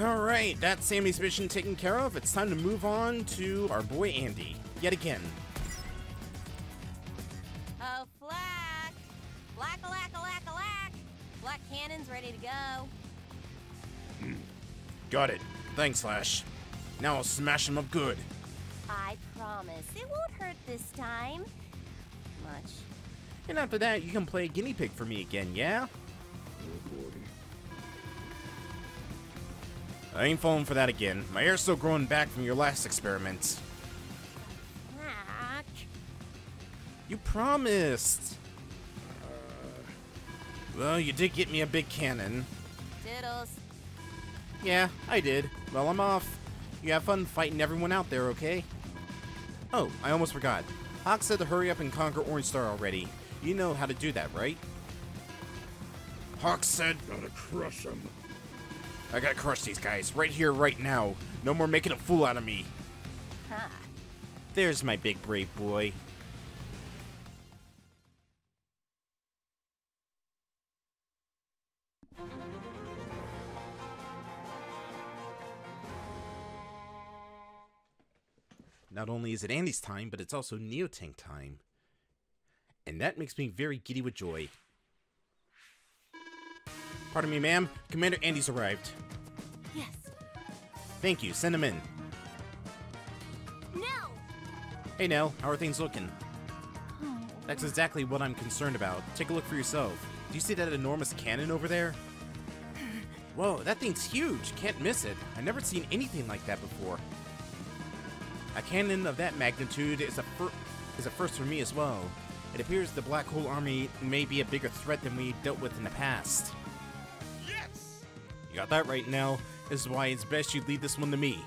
Alright, that's Sami's mission taken care of. It's time to move on to our boy Andy. Yet again. Oh, Flak! Flak a lack a lack a lack! Black cannon's ready to go. Got it. Thanks, Lash. Now I'll smash him up good. I promise it won't hurt this time. Much. And after that, you can play guinea pig for me again, yeah? I ain't falling for that again. My hair's still growing back from your last experiment. Flak! You promised! Uh, well, you did get me a big cannon. Diddles. Yeah, I did. Well, I'm off. You have fun fighting everyone out there, okay? Oh, I almost forgot. Hawk said to hurry up and conquer Orange Star already. You know how to do that, right? Hawk said, Gotta crush him. I gotta crush these guys right here, right now. No more making a fool out of me. Ha. There's my big brave boy. Not only is it Andy's time, but it's also Neotank time. And that makes me very giddy with joy. Pardon me, ma'am. Commander Andy's arrived. Yes. Thank you. Send him in. No! Hey, Nell. How are things looking? Oh. That's exactly what I'm concerned about. Take a look for yourself. Do you see that enormous cannon over there? Whoa, that thing's huge. Can't miss it. I've never seen anything like that before. A cannon of that magnitude is a is a first for me as well. It appears the Black Hole Army may be a bigger threat than we dealt with in the past. Yes! You got that right, now. This is why it's best you lead this one to me.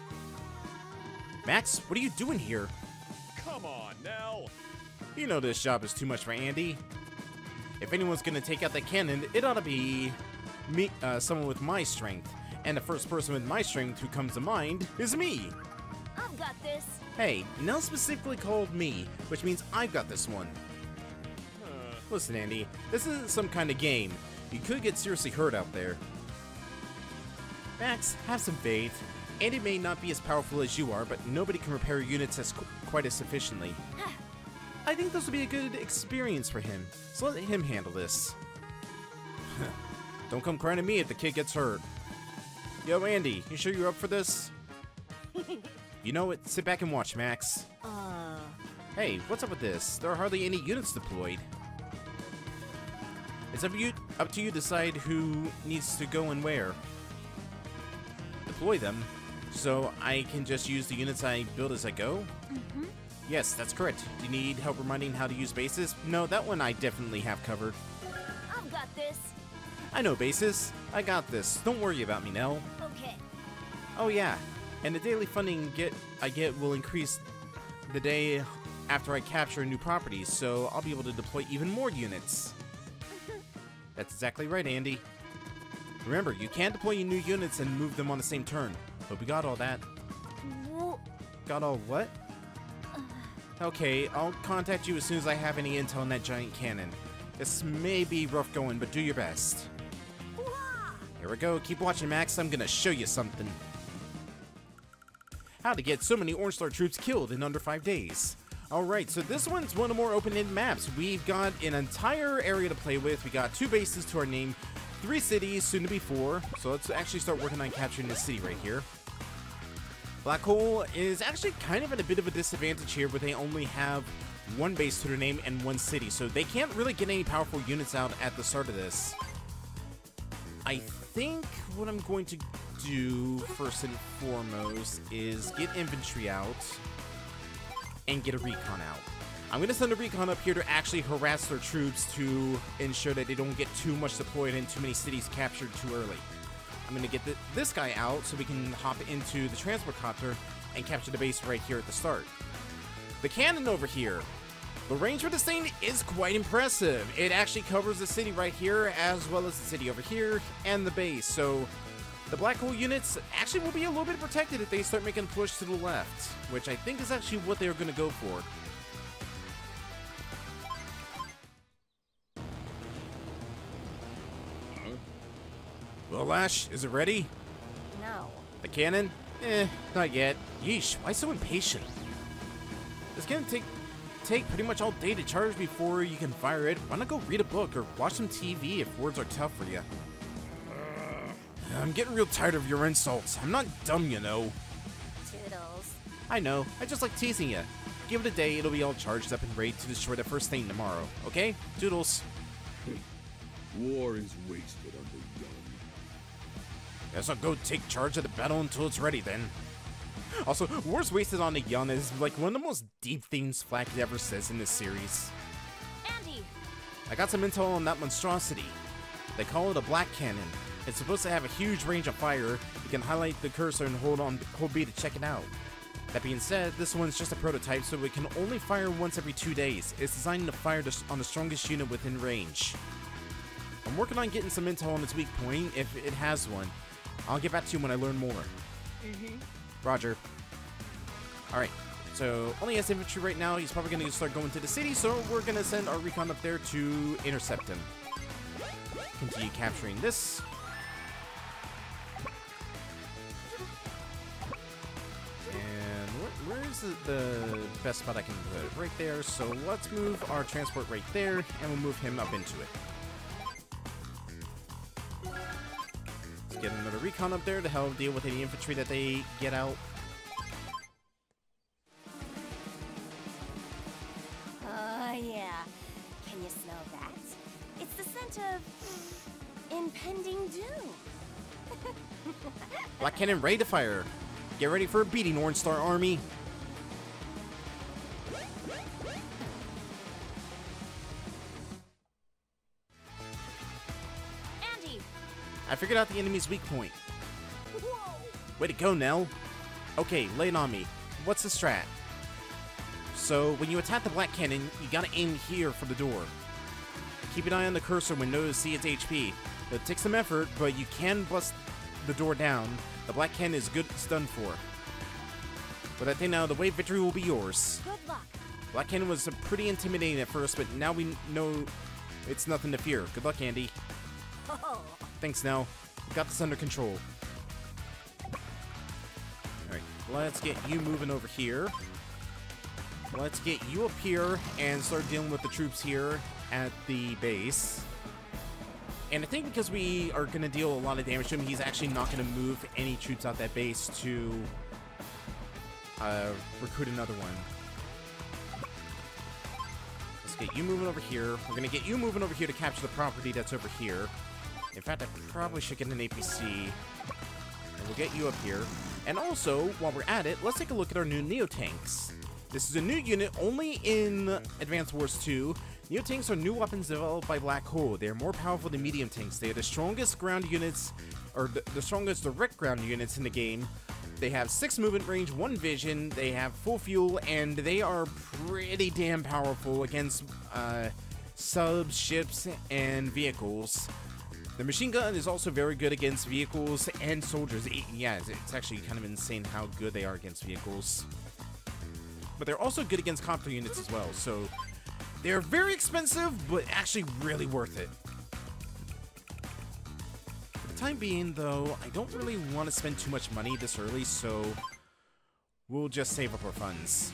Max, what are you doing here? Come on, now. You know this job is too much for Andy. If anyone's gonna take out the cannon, it ought to be me, uh, someone with my strength. And the first person with my strength who comes to mind is me. I've got this. Hey, Nell specifically called me, which means I've got this one. Huh. Listen, Andy, this isn't some kind of game. You could get seriously hurt out there. Max, have some faith. Andy may not be as powerful as you are, but nobody can repair units as qu- quite as sufficiently. I think this will be a good experience for him, so let him handle this. Don't come crying to me if the kid gets hurt. Yo, Andy, you sure you're up for this? you know what? Sit back and watch, Max. Uh. Hey, what's up with this? There are hardly any units deployed. It's up you, up to you to decide who needs to go and where. Deploy them, so I can just use the units I build as I go? Mm-hmm. Yes, that's correct. Do you need help reminding how to use bases? No, that one I definitely have covered. I've got this. I know bases. I got this. Don't worry about me, Nell. Okay. Oh yeah, and the daily funding get I get will increase the day after I capture new properties, so I'll be able to deploy even more units. That's exactly right, Andy. Remember, you can't deploy new units and move them on the same turn. Hope you got all that. Got all what? Uh, okay, I'll contact you as soon as I have any intel on that giant cannon. This may be rough going, but do your best. Here we go. Keep watching, Max. I'm gonna show you something. How to get so many Orange Star troops killed in under five days. Alright, so this one's one of the more open-ended maps. We've got an entire area to play with. We got two bases to our name, three cities, soon to be four. So let's actually start working on capturing this city right here. Black Hole is actually kind of at a bit of a disadvantage here where they only have one base to their name and one city, so they can't really get any powerful units out at the start of this. I think what I'm going to do first and foremost is get infantry out and get a recon out. I'm going to send a recon up here to actually harass their troops to ensure that they don't get too much deployed and too many cities captured too early. I'm going to get th this guy out so we can hop into the transport copter and capture the base right here at the start. The cannon over here. The range for this thing is quite impressive. It actually covers the city right here, as well as the city over here, and the base. So, the black hole units actually will be a little bit protected if they start making a push to the left, which I think is actually what they're going to go for. Well, Lash, is it ready? No. The cannon? Eh, not yet. Yeesh, why so impatient? It's gonna take take pretty much all day to charge before you can fire it. Why not go read a book or watch some TV if words are tough for you? I'm getting real tired of your insults. I'm not dumb, you know. Toodles. I know, I just like teasing you. Give it a day, it'll be all charged up and ready to destroy the first thing tomorrow, okay? Doodles. War is wasted on the young. Guess I'll go take charge of the battle until it's ready then. Also, War's Wasted on the Young is like one of the most deep things Flak ever says in this series. Andy! I got some intel on that monstrosity. They call it a black cannon. It's supposed to have a huge range of fire. You can highlight the cursor and hold on hold B to check it out. That being said, this one's just a prototype, so it can only fire once every two days. It's designed to fire on the strongest unit within range. I'm working on getting some intel on its weak point, if it has one. I'll get back to you when I learn more. Mm-hmm. Roger. Alright, so only has infantry right now. He's probably going to start going to the city, so we're going to send our recon up there to intercept him. Continue capturing this. And where, where is the, the best spot I can put it? Right there. So let's move our transport right there, and we'll move him up into it. Get another recon up there to help deal with any infantry that they get out. Oh, yeah. Can you smell that? It's the scent of impending doom. Black Cannon ready to fire. Get ready for a beating, Orange Star Army. I figured out the enemy's weak point. Way to go, Nell. Okay, lay it on me. What's the strat? So, when you attack the Black Cannon, you gotta aim here for the door. Keep an eye on the cursor window to see its HP. It takes some effort, but you can bust the door down. The Black Cannon is good stun for. But I think now, the way victory will be yours. Good luck. Black Cannon was pretty intimidating at first, but now we know it's nothing to fear. Good luck, Andy. Oh, Thanks. We got this under control. Alright, let's get you moving over here. Let's get you up here and start dealing with the troops here at the base. And I think because we are going to deal a lot of damage to him, he's actually not going to move any troops out that base to uh, recruit another one. Let's get you moving over here. We're going to get you moving over here to capture the property that's over here. In fact, I probably should get an APC. And we'll get you up here. And also, while we're at it, let's take a look at our new Neo-Tanks. This is a new unit only in Advance Wars 2. Neo-Tanks are new weapons developed by Black Hole. They are more powerful than medium tanks. They are the strongest ground units, or the, the strongest direct ground units in the game. They have 6 movement range, 1 vision, they have full fuel, and they are pretty damn powerful against uh, subs, ships, and vehicles. The machine gun is also very good against vehicles and soldiers. It- yeah, it's- actually kind of insane how good they are against vehicles. But they're also good against copter units as well, so they're very expensive, but actually really worth it. For the time being, though, I don't really want to spend too much money this early, so we'll just save up our funds.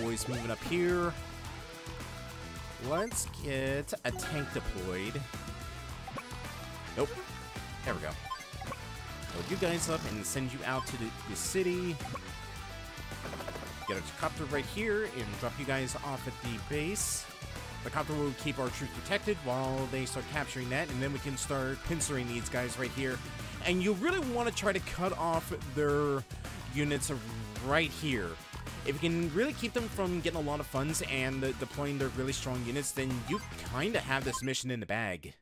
Boys moving up here. Let's get a tank deployed. Nope. There we go. Load you guys up and send you out to the, the city. Get a copter right here and drop you guys off at the base. The copter will keep our troops protected while they start capturing that, and then we can start pincering these guys right here. And you really want to try to cut off their units right here. If you can really keep them from getting a lot of funds and deploying their really strong units, then you kind of have this mission in the bag.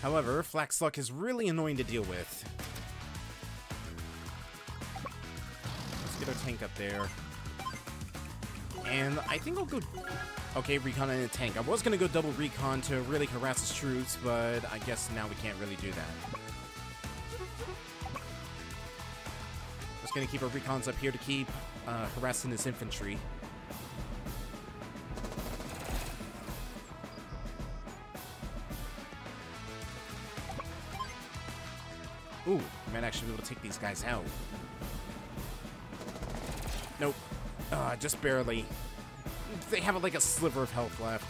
However, Flak's luck is really annoying to deal with. Tank up there. And I think I'll go... Okay, recon in a tank. I was going to go double recon to really harass his troops, but I guess now we can't really do that. Just going to keep our recons up here to keep uh, harassing this infantry. Ooh, might actually be able to take these guys out. Nope. Uh, just barely. They have like a sliver of health left.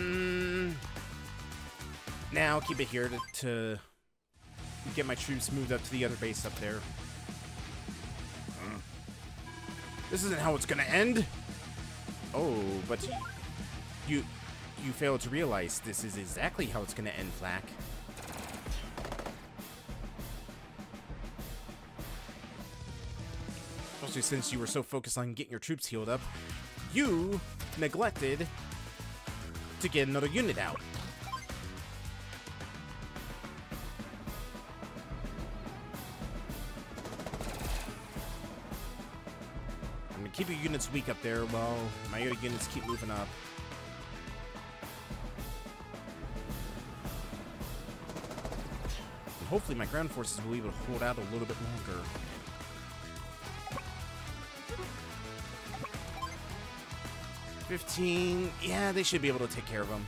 Mm. Now I'll keep it here to, to get my troops moved up to the other base up there. This isn't how it's gonna end. Oh, but you you fail to realize this is exactly how it's gonna end, Flak. Especially since you were so focused on getting your troops healed up, you neglected to get another unit out. I'm gonna keep your units weak up there while my other units keep moving up. And hopefully my ground forces will be able to hold out a little bit longer. Fifteen, yeah, they should be able to take care of them.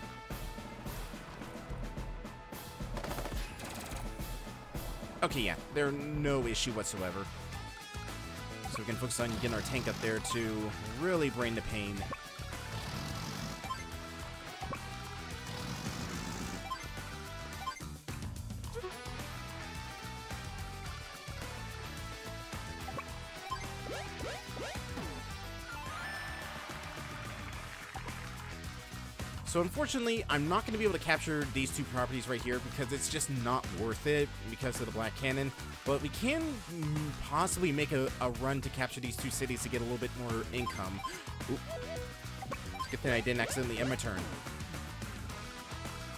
Okay, yeah, they're no issue whatsoever. So we can focus on getting our tank up there to really bring the pain. Unfortunately, I'm not going to be able to capture these two properties right here because it's just not worth it because of the Black Cannon. But we can possibly make a, a run to capture these two cities to get a little bit more income. Oop. Good thing I didn't accidentally end my turn.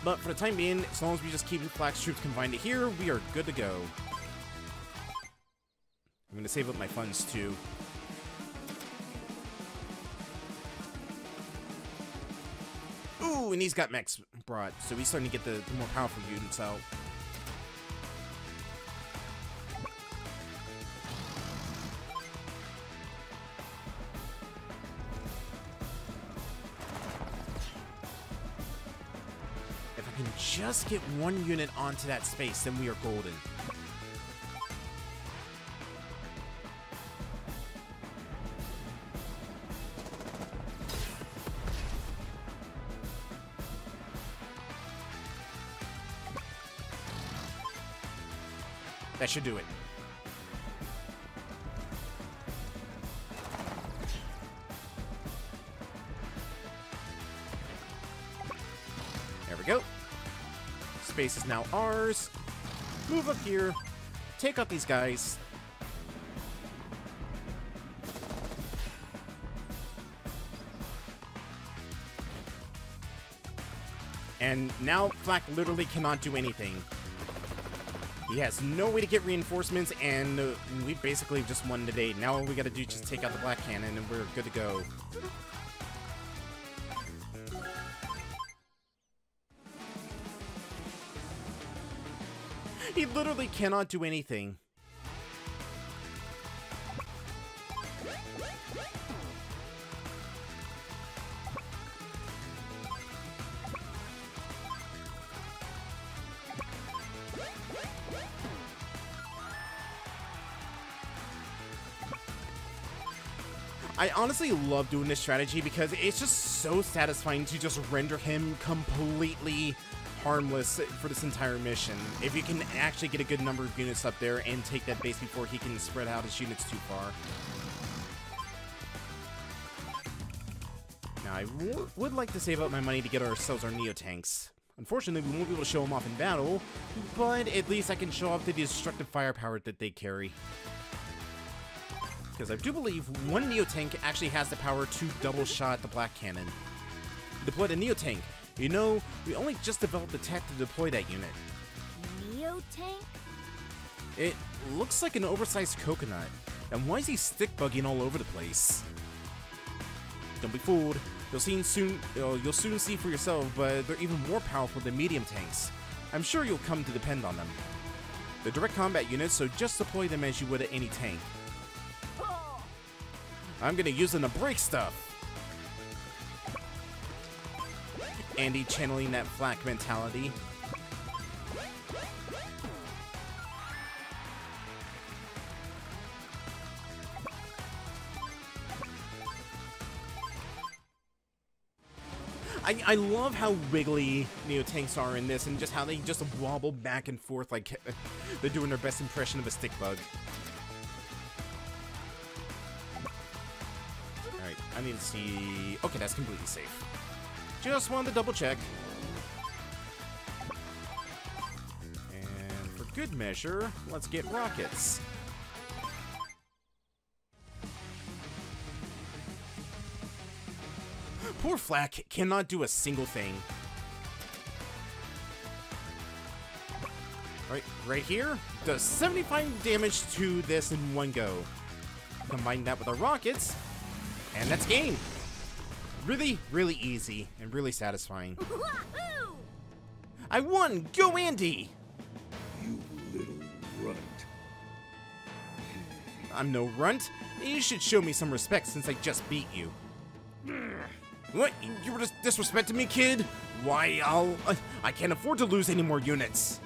But for the time being, as long as we just keep Flak's troops confined to here, we are good to go. I'm going to save up my funds too. Ooh, and he's got mechs brought, so he's starting to get the, the more powerful units out. If I can just get one unit onto that space, then we are golden. That should do it. There we go. Space is now ours. Move up here. Take out these guys. And now Flak literally cannot do anything. He has no way to get reinforcements, and uh, we basically just won today. Now all we gotta do is just take out the Black Cannon, and we're good to go. He literally cannot do anything. I honestly love doing this strategy because it's just so satisfying to just render him completely harmless for this entire mission. If you can actually get a good number of units up there and take that base before he can spread out his units too far. Now, I would like to save up my money to get ourselves our Neo tanks. Unfortunately, we won't be able to show them off in battle, but at least I can show off the destructive firepower that they carry. Because I do believe one Neo tank actually has the power to double shot the Black Cannon. Deploy the Neo tank. You know, we only just developed the tech to deploy that unit. Neo tank? It looks like an oversized coconut. And why is he stick bugging all over the place? Don't be fooled. You'll soon, soon you'll, you'll soon see for yourself, but they're even more powerful than medium tanks. I'm sure you'll come to depend on them. They're direct combat units, so just deploy them as you would at any tank. I'm gonna use them to break stuff. Andy channeling that flak mentality. I, I love how wiggly Neo tanks are in this and just how they just wobble back and forth like they're doing their best impression of a stick bug. Need to see... Okay, that's completely safe. Just wanted to double check. And for good measure, let's get rockets. Poor Flak cannot do a single thing. Right, right here, does 75 damage to this in one go. Combine that with our rockets, and that's game. Really, really easy and really satisfying. I won! Go Andy! You little runt. I'm no runt. You should show me some respect since I just beat you. What? You were just disrespecting me, kid? Why, I'll... Uh, I can't afford to lose any more units.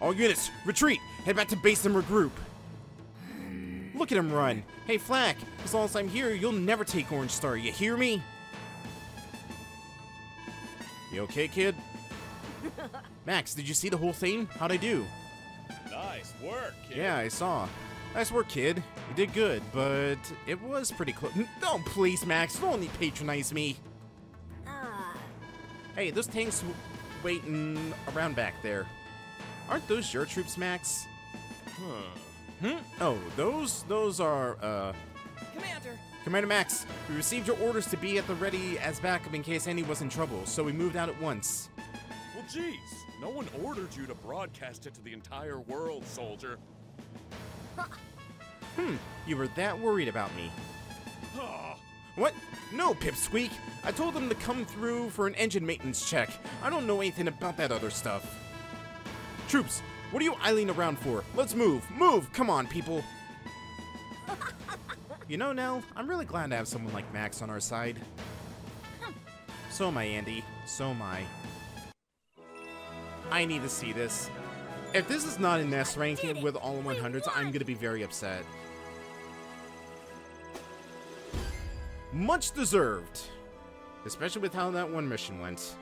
All units, retreat! Head back to base and regroup. Look at him run. Hey, Flak, as long as I'm here, you'll never take Orange Star, you hear me? You okay, kid? Max, did you see the whole thing? How'd I do? Nice work, kid. Yeah, I saw. Nice work, kid. You did good, but it was pretty close. No, please, Max, don't need patronize me. Ah, Hey, those tanks waiting around back there. Aren't those your troops, Max? Huh. Hmm? Oh, those those are uh Commander, Commander Max, we received your orders to be at the ready as backup in case Andy was in trouble, so we moved out at once. Well, geez, no one ordered you to broadcast it to the entire world, soldier. Hmm, you were that worried about me. Ah, What? No, Pipsqueak. I told them to come through for an engine maintenance check. I don't know anything about that other stuff. Troops, what are you idling around for? Let's move. Move! Come on, people. you know, Nell, I'm really glad to have someone like Max on our side. So am I, Andy. So am I. I need to see this. If this is not an S ranking with all 100s, I'm gonna be very upset. Much deserved. Especially with how that one mission went.